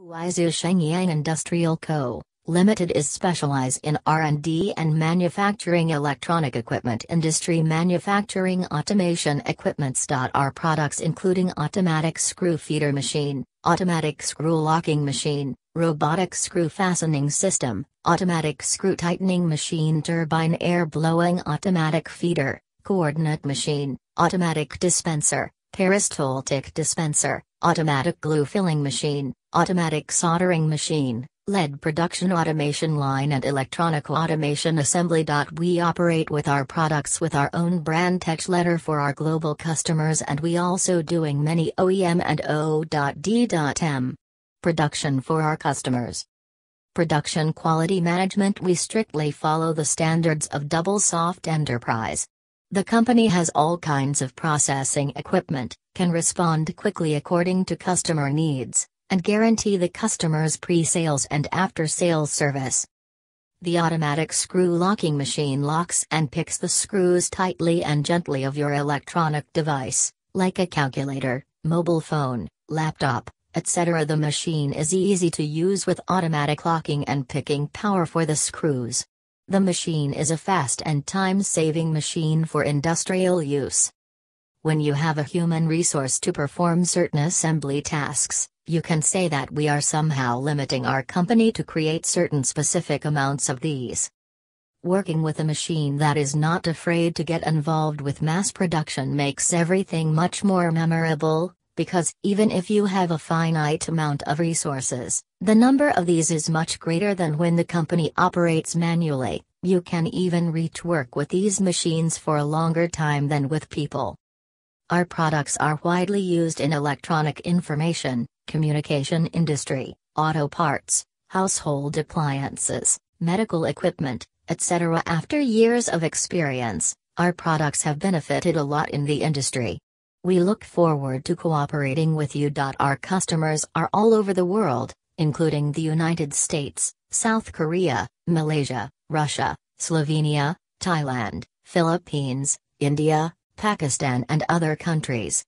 Huizhou Shenyang Industrial Co., Limited is specialized in R&D and manufacturing electronic equipment industry manufacturing automation equipments. Our products including automatic screw feeder machine, automatic screw locking machine, robotic screw fastening system, automatic screw tightening machine turbine air blowing automatic feeder, coordinate machine, automatic dispenser, peristaltic dispenser, automatic glue filling machine, automatic soldering machine, lead production automation line and electronic automation assembly. We operate with our products with our own brand TechLedder for our global customers and we also doing many OEM and O.D.M. Production for our customers. Production quality management We strictly follow the standards of Double Soft Enterprise. The company has all kinds of processing equipment, can respond quickly according to customer needs, and guarantee the customer's pre-sales and after-sales service. The automatic screw locking machine locks and picks the screws tightly and gently of your electronic device, like a calculator, mobile phone, laptop, etc. The machine is easy to use with automatic locking and picking power for the screws. The machine is a fast and time-saving machine for industrial use. When you have a human resource to perform certain assembly tasks, you can say that we are somehow limiting our company to create certain specific amounts of these. Working with a machine that is not afraid to get involved with mass production makes everything much more memorable, because even if you have a finite amount of resources, the number of these is much greater than when the company operates manually. You can even reach work with these machines for a longer time than with people. Our products are widely used in electronic information, communication industry, auto parts, household appliances, medical equipment, etc. After years of experience, our products have benefited a lot in the industry. We look forward to cooperating with you. Our customers are all over the world, including the United States, South Korea, Malaysia, Russia, Slovenia, Thailand, Philippines, India, Pakistan, and other countries.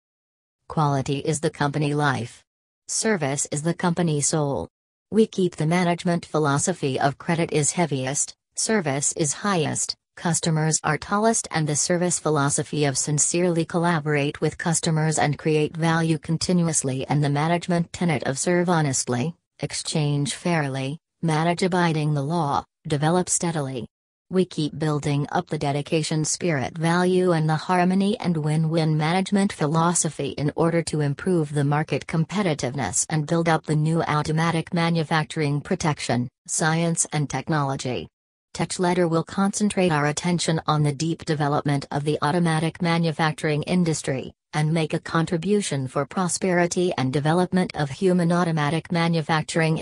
Quality is the company life. Service is the company soul. We keep the management philosophy of credit is heaviest, service is highest, customers are tallest, and the service philosophy of sincerely collaborate with customers and create value continuously, and the management tenet of serve honestly, exchange fairly, manage abiding the law, develop steadily. We keep building up the dedication spirit value and the harmony and win-win management philosophy in order to improve the market competitiveness and build up the new automatic manufacturing protection, science and technology. TechLedder will concentrate our attention on the deep development of the automatic manufacturing industry, and make a contribution for prosperity and development of human automatic manufacturing